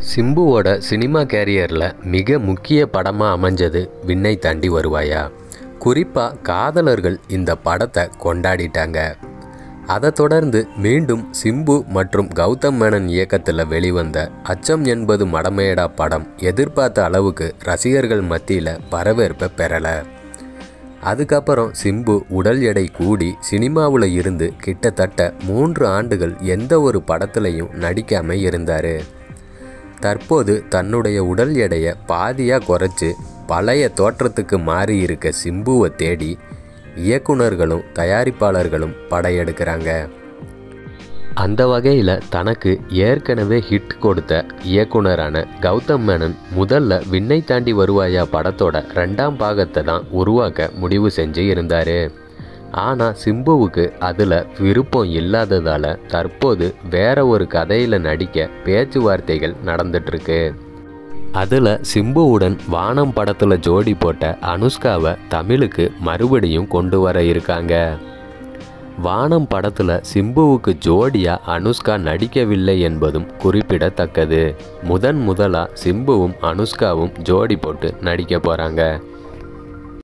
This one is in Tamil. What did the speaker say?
சிம்புவோட சினிமா கேரியரில் மிக முக்கிய படமாக அமைஞ்சது விண்ணை தாண்டி வருவாயா? குறிப்பாக காதலர்கள் இந்த படத்தை கொண்டாடிட்டாங்க. அதை தொடர்ந்து மீண்டும் சிம்பு மற்றும் கௌதம் மேனன் இயக்கத்தில் வெளிவந்த அச்சம் என்பது மடமேடா படம் எதிர்பார்த்த அளவுக்கு ரசிகர்கள் மத்தியில் வரவேற்பை பெறலை. அதுக்கப்புறம் சிம்பு உடல் எடை கூடி சினிமாவில் இருந்து கிட்டத்தட்ட மூன்று ஆண்டுகள் எந்த ஒரு படத்துலையும் நடிக்காமல் இருந்தார். தற்போது தன்னுடைய உடல் எடையை பாதியாக குறைச்சி பழைய தோற்றத்துக்கு மாறி இருக்க சிம்புவை தேடி இயக்குனர்களும் தயாரிப்பாளர்களும் படையெடுக்கிறாங்க. அந்த வகையில் தனக்கு ஏற்கனவே ஹிட் கொடுத்த இயக்குனரான கௌதம் மேனன் முதல்ல விண்ணை தாண்டி வருவாயா படத்தோட ரெண்டாம் பாகத்தை தான் உருவாக்க முடிவு செஞ்சு இருந்தார். ஆனால் சிம்புவுக்கு அதில் விருப்பம் இல்லாததால் தற்போது வேற ஒரு கதையில் நடிக்க பேச்சுவார்த்தைகள் நடந்துட்டுருக்கு. அதில் சிம்புவுடன் வானம் படத்தில் ஜோடி போட்ட அனுஷ்காவை தமிழுக்கு மறுபடியும் கொண்டு வர இருக்காங்க. வானம் படத்தில் சிம்புவுக்கு ஜோடியாக அனுஷ்கா நடிக்கவில்லை என்பதும் குறிப்பிடத்தக்கது. முதன் முதலாக சிம்புவும் அனுஷ்காவும் ஜோடி போட்டு நடிக்க போகிறாங்க